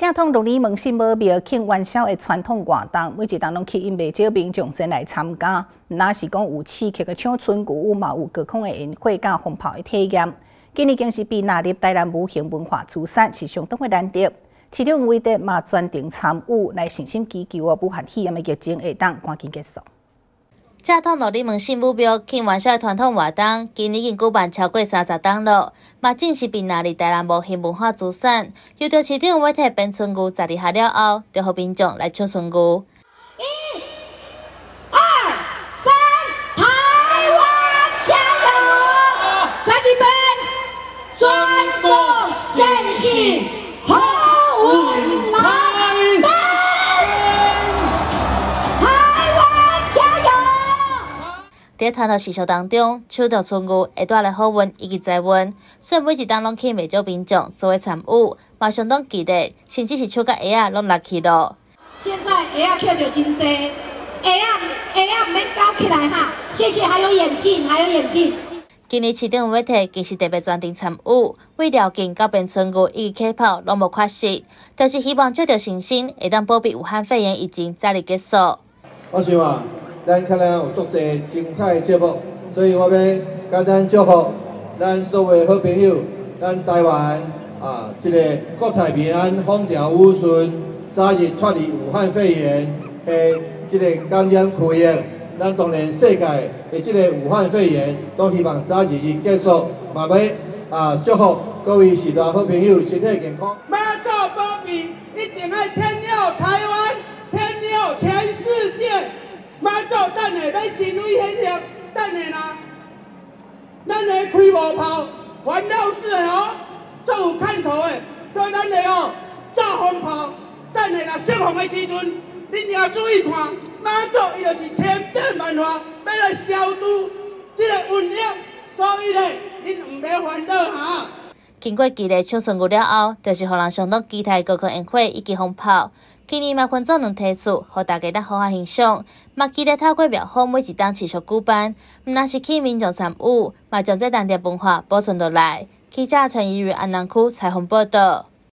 正统六里门新无庙庆元宵的传统活动，每一档拢吸引不少民众前来参加。那是讲有刺激的唱春鼓舞嘛，有各款的烟火甲风炮的体验。今年更是被纳入台南无形文化资产，是相当的难得。其中为的嘛专程参与来信心祈求哦，武汉肺炎的疫情会当赶紧结束。正统罗里门新目标庆元宵传统活动，今年已经举办超过三十档了，嘛正是被纳入台南无形文化资产。又着市长委替编春鼓，十二下了后，就和民众来唱春鼓。一、二、三，台湾加油！三弟们，专国盛世，在团头习俗当中，手着春牛会带来好运以及财运，虽然每一档拢吸引未少民众作为参与，嘛相当期待，甚至是手甲鞋啊拢落去咯。现在鞋啊捡着真多，鞋啊鞋啊唔免搞起来哈，谢谢，还有眼镜，还有眼镜。今年市长委体其实特别专程参与，为了紧到变村牛以及气泡拢无缺失，但是希望借着信心，会当保庇武汉肺炎疫情早日结束。我希望。咱可能有足侪精彩节目，所以我要简单祝福咱所有好朋友，咱台湾啊，这个国泰民安、风调雨顺，早日脱离武汉肺炎的这个感染区域。咱当然世界的这个武汉肺炎，都希望早日结束。嘛要啊，祝福各位时代好朋友身体健康。马祖保庇，一定要天佑台湾，天佑全世界。马祖等下要神威显现，等下啦，咱来开雾炮，环绕式的哦，最有看头的，对咱的哦炸风炮，等下啦释放的时阵，恁要注意看，马祖伊就是千变万化，要来消毒这个瘟疫，所以咧，恁唔要烦恼哈。经过激烈抢春鼓了后，就是互人相当期待高空烟火以及风炮。今年嘛，分组两提出，互大家得好好欣赏。嘛，记得透过庙方每一档持续举办，毋那是去民众参与，嘛将这当地文化保存落来。记者陈怡如安南区采访报道。